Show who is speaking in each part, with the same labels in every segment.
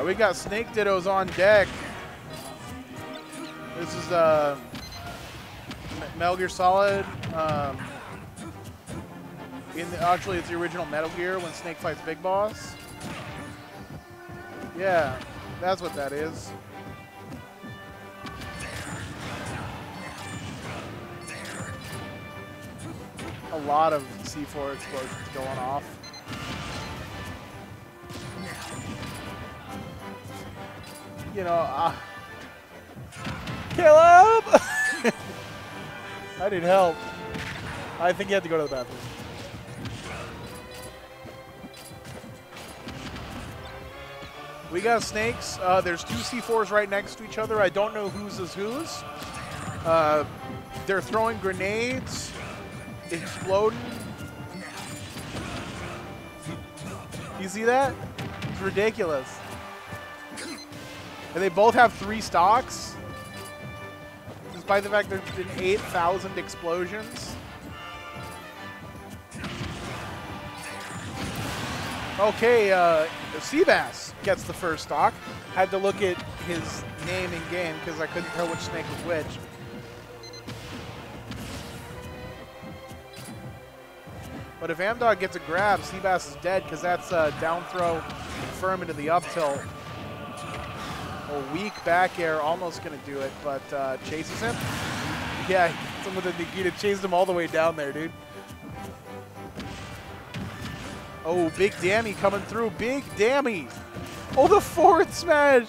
Speaker 1: Uh, we got Snake Dittos on deck. This is uh, Metal Gear Solid. Um, in the, actually, it's the original Metal Gear when Snake fights Big Boss. Yeah, that's what that is. A lot of C4 explosions going off. You know, uh, Caleb! I need help. I think you have to go to the bathroom. We got snakes. Uh, there's two C4s right next to each other. I don't know whose is whose. Uh, they're throwing grenades, exploding. You see that? It's ridiculous. And they both have three stocks. Despite the fact there's been 8,000 explosions. Okay, uh, Seabass gets the first stock. Had to look at his name in game because I couldn't tell which snake was which. But if AmDodd gets a grab, Seabass is dead because that's a down throw firm into the up tilt. A weak back air, almost going to do it, but uh, chases him. Yeah, some of the Nikita chased him all the way down there, dude. Oh, Big Dammy coming through. Big Dammy. Oh, the forward smash.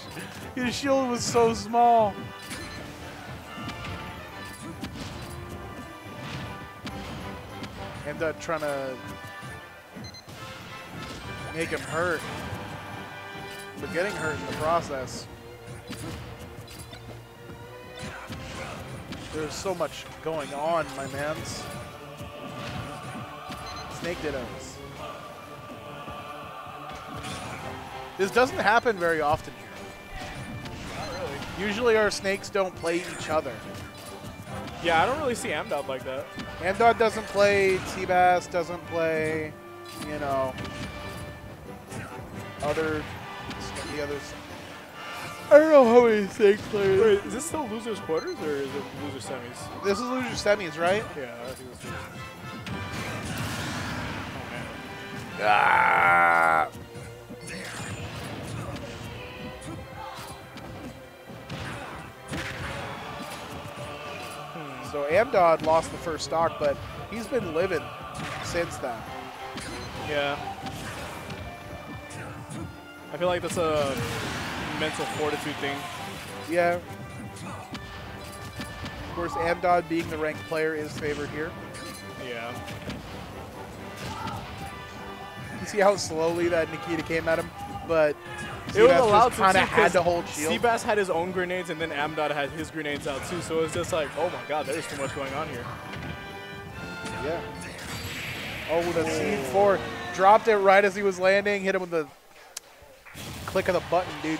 Speaker 1: His shield was so small. End up trying to make him hurt, but getting hurt in the process. There's so much going on, my mans. Snake Dittos. This doesn't happen very often here. Usually our snakes don't play each other.
Speaker 2: Yeah, I don't really see AmDodd like that.
Speaker 1: AmDodd doesn't play, Seabass doesn't play, you know, other, the others. I don't know how many snakes players.
Speaker 2: Wait, is this still losers quarters or is it loser semis?
Speaker 1: This is loser semis, right?
Speaker 2: Yeah, I think this is. Oh man.
Speaker 1: Ah! So AmDodd lost the first stock, but he's been living since then.
Speaker 2: Yeah. I feel like that's a mental fortitude thing.
Speaker 1: Yeah. Of course, AmDodd being the ranked player is favored here.
Speaker 2: Yeah.
Speaker 1: You see how slowly that Nikita came at him, but
Speaker 2: It was allowed
Speaker 1: kind of had to hold shield.
Speaker 2: Seabass had his own grenades and then AmDodd had his grenades out too, so it was just like, oh my god, there's too much going on here.
Speaker 1: Yeah. Oh, the seed four dropped it right as he was landing. Hit him with the click of the button, dude.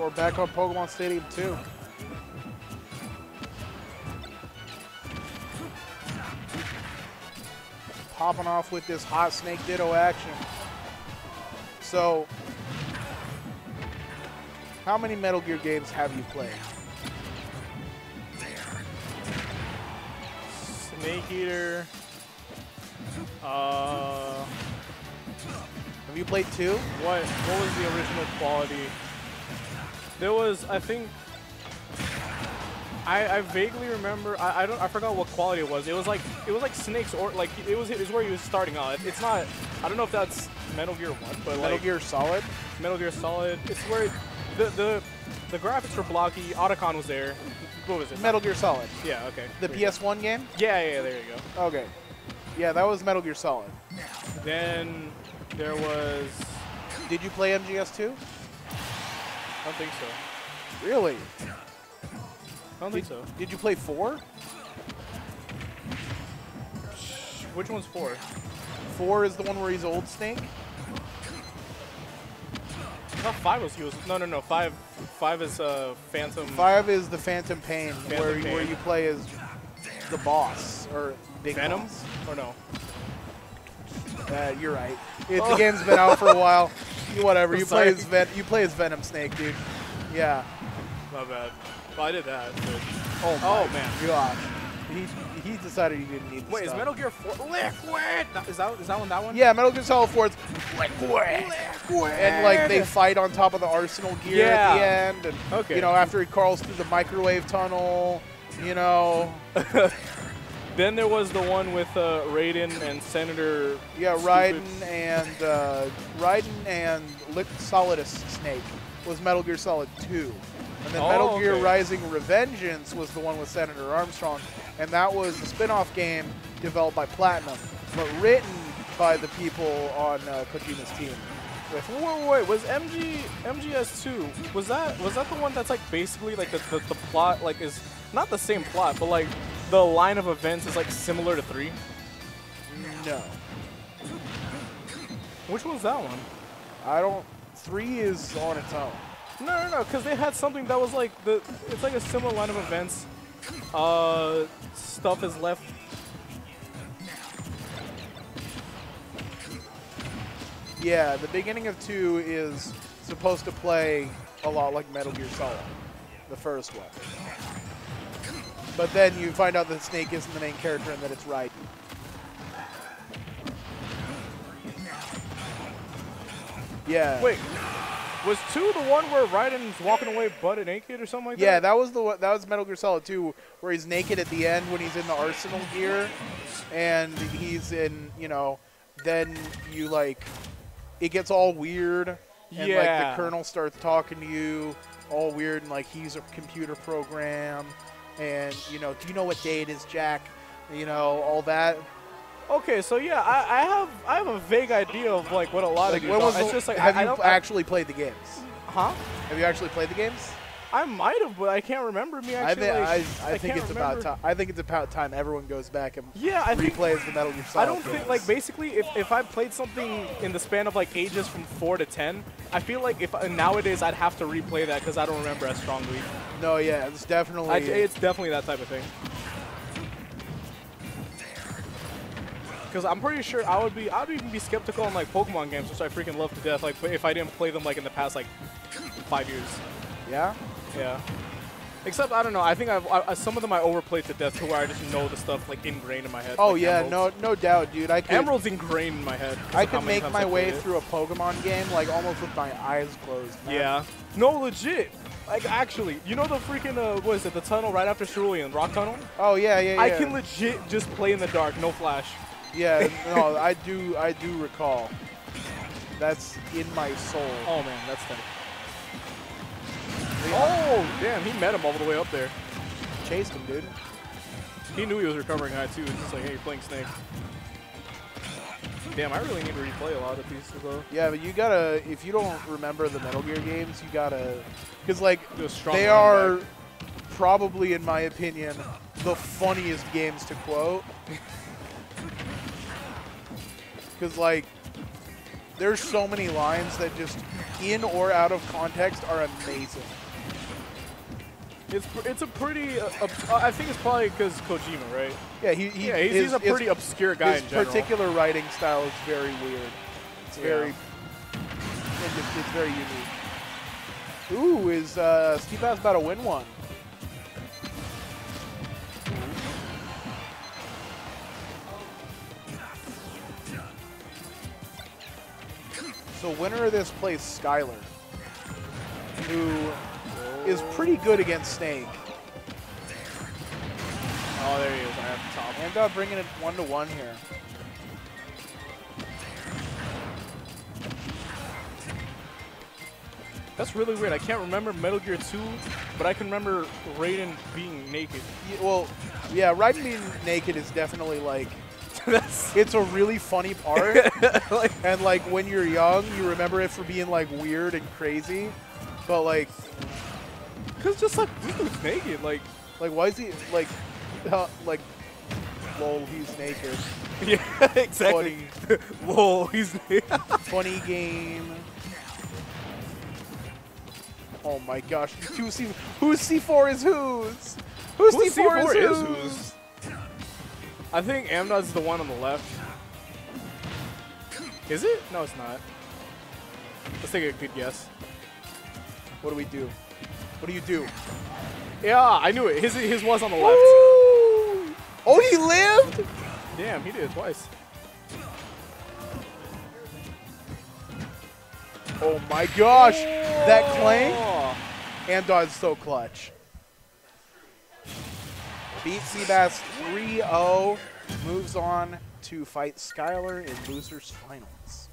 Speaker 1: we're back on Pokemon Stadium 2. Popping off with this hot Snake Ditto action. So, how many Metal Gear games have you played?
Speaker 2: Snake Eater. Uh,
Speaker 1: Have you played two?
Speaker 2: what what was the original quality? There was, I think, I, I vaguely remember. I, I don't. I forgot what quality it was. It was like it was like Snake's or like it was it was where he was starting out. It's not. I don't know if that's Metal Gear One, but
Speaker 1: Metal
Speaker 2: like
Speaker 1: Gear Solid?
Speaker 2: Metal Gear Solid. It's where the the the graphics were blocky. Otacon was there. What was it?
Speaker 1: Metal Gear Solid.
Speaker 2: Yeah. Okay.
Speaker 1: The
Speaker 2: There.
Speaker 1: PS1 game?
Speaker 2: Yeah, yeah. There you go.
Speaker 1: Okay. Yeah, that was Metal Gear Solid.
Speaker 2: Then there was
Speaker 1: Did you play MGS2?
Speaker 2: I don't think so.
Speaker 1: Really?
Speaker 2: I don't think so.
Speaker 1: Did you play 4?
Speaker 2: Which one's four?
Speaker 1: 4 is the one where he's old Snake?
Speaker 2: Thought five was he was no no no five five is uh Phantom.
Speaker 1: 5 is the Phantom Pain,
Speaker 2: Phantom
Speaker 1: where, you-
Speaker 2: Pain.
Speaker 1: where you play as the boss, or Big
Speaker 2: Venom
Speaker 1: Boss.
Speaker 2: or no?
Speaker 1: Uh, you're right. It, the game's been out for a while. You, whatever. You play as Ven- you play as Venom Snake, dude. Yeah.
Speaker 2: My bad. Well, I did that. But.
Speaker 1: Oh,
Speaker 2: Oh,
Speaker 1: my
Speaker 2: man.
Speaker 1: Gosh. He he decided he didn't need. The
Speaker 2: Wait, is. Metal Gear Four Liquid? Is that, is that one that one?
Speaker 1: Yeah, Metal Gear Solid 4 is liquid. And like they fight on top of the arsenal gear at the end, and
Speaker 2: Okay.
Speaker 1: you know after he crawls through the microwave tunnel, you know,
Speaker 2: Then there was the one with uh, Raiden and Senator.
Speaker 1: yeah,
Speaker 2: Stupid-
Speaker 1: Raiden and uh, Raiden and Lick Solidus Snake was Metal Gear Solid 2, and then
Speaker 2: Oh,
Speaker 1: Metal Gear
Speaker 2: okay.
Speaker 1: Rising Revengeance was the one with Senator Armstrong, and that was a spin-off game developed by Platinum, but written by the people on uh, Kojima's team.
Speaker 2: Wait, wait, wait, was MG MGS two? Was that was that the one that's like basically like the, the the plot like is not the same plot, but like the line of events is like similar to three.
Speaker 1: no,
Speaker 2: Which one's that one?
Speaker 1: I don't. Three is on its own.
Speaker 2: No, no, no, because they had something that was like the. It's like a similar line of events. Uh, stuff is left.
Speaker 1: Yeah, the beginning of two is supposed to play a lot like Metal Gear Solid, the first one. But then you find out that Snake isn't the main character and that it's Raiden. Yeah.
Speaker 2: Wait, was two the one where Raiden's walking away butt naked or something like
Speaker 1: Yeah,
Speaker 2: that?
Speaker 1: Yeah, that was the one- that was Metal Gear Solid 2, where he's naked at the end when he's in the arsenal gear, and he's in you know, then you like, it gets all weird, and like the colonel starts talking to you, all weird, and like he's a computer program, and you know, do you know what day it is, Jack? You know, all that.
Speaker 2: Okay, so yeah, I, I have I have a vague idea of like what a lot
Speaker 1: Like,
Speaker 2: of
Speaker 1: when
Speaker 2: these. It's just like
Speaker 1: have
Speaker 2: I, I
Speaker 1: you
Speaker 2: don't
Speaker 1: actually played the games?
Speaker 2: Huh?
Speaker 1: Have you actually played the games?
Speaker 2: I might have, but I can't remember me
Speaker 1: I
Speaker 2: actually.
Speaker 1: think
Speaker 2: like,
Speaker 1: I, I,
Speaker 2: I
Speaker 1: think it's
Speaker 2: remember.
Speaker 1: about time. I think it's about time everyone goes back and
Speaker 2: Yeah, I think
Speaker 1: replays the Metal Gear Solid.
Speaker 2: I don't think like basically if, if I played something in the span of like ages from four to ten, I feel like if nowadays I'd have to replay that because I don't remember as strongly.
Speaker 1: No, yeah, it's definitely.
Speaker 2: I, it's definitely that type of thing. Because I'm pretty sure I would be, I would even be skeptical on like Pokemon games, which I freaking love to death. Like if I didn't play them like in the past like five years.
Speaker 1: yeah.
Speaker 2: Yeah. Except I don't know. I think I've I, some of them I overplayed to death to where I just know the stuff like ingrained in my head.
Speaker 1: Oh
Speaker 2: like
Speaker 1: yeah,
Speaker 2: Emeralds.
Speaker 1: no, no doubt, dude. I could,
Speaker 2: Emerald's ingrained in my head.
Speaker 1: I could make my
Speaker 2: I
Speaker 1: way through a Pokemon game like almost with my eyes closed. man.
Speaker 2: Yeah. No, legit. Like actually, you know the freaking uh, what is it? The tunnel right after Cerulean, Rock Tunnel.
Speaker 1: Oh yeah, yeah, yeah.
Speaker 2: I can legit just play in the dark, no flash.
Speaker 1: yeah, no, I do, I do recall. That's in my soul.
Speaker 2: Oh man, that's tight. Oh damn, he met him all the way up there.
Speaker 1: Chased him, dude.
Speaker 2: He knew he was recovering high too. It's just like, hey, you're playing Snake. Damn, I really need to replay a lot of these though.
Speaker 1: Yeah, but you gotta. If you don't remember the Metal Gear games, you gotta, because like
Speaker 2: Do a strong
Speaker 1: they are
Speaker 2: back.
Speaker 1: probably, in my opinion, the funniest games to quote. Because like, there's so many lines that just in or out of context are amazing.
Speaker 2: It's it's a pretty. Uh, uh, I think it's probably because Kojima, right?
Speaker 1: Yeah, he, he
Speaker 2: Yeah, he's,
Speaker 1: his,
Speaker 2: he's a
Speaker 1: his-
Speaker 2: pretty obscure guy
Speaker 1: his
Speaker 2: in general.
Speaker 1: particular writing style is very weird. It's
Speaker 2: Yeah.
Speaker 1: very, it's, it's- very unique. Ooh, is uh, Seabass about to win one? So winner of this plays Skylar, who is pretty good against Snake.
Speaker 2: Oh, there he is. I have the top.
Speaker 1: And uh, bringing it one to one here.
Speaker 2: That's really weird. I can't remember Metal Gear 2, but I can remember Raiden being naked.
Speaker 1: Yeah, well, yeah, Raiden being naked is definitely like It's a really funny part.
Speaker 2: like
Speaker 1: and like when you're young, you remember it for being like weird and crazy. But like,
Speaker 2: because just like this dude's naked. Like
Speaker 1: like why is he like, uh, like, lol, he's naked.
Speaker 2: yeah, exactly. Whoa, he's
Speaker 1: Funny game. Oh my gosh, two C, who's C4 is whose? Who's,
Speaker 2: Who's
Speaker 1: C4,
Speaker 2: C4
Speaker 1: is
Speaker 2: is
Speaker 1: whose?
Speaker 2: I think AmDodd's the one on the left. Is it? No, it's not. Let's take a good guess.
Speaker 1: What do we do? What do you do?
Speaker 2: Yeah, I knew it. His his was on the left.
Speaker 1: Woo! Oh, he lived?
Speaker 2: Damn, he did it twice.
Speaker 1: Oh my gosh, that clank?
Speaker 2: and
Speaker 1: AmDodd's so clutch. Beat Seabass 3-0, moves on to fight Skylar in losers finals.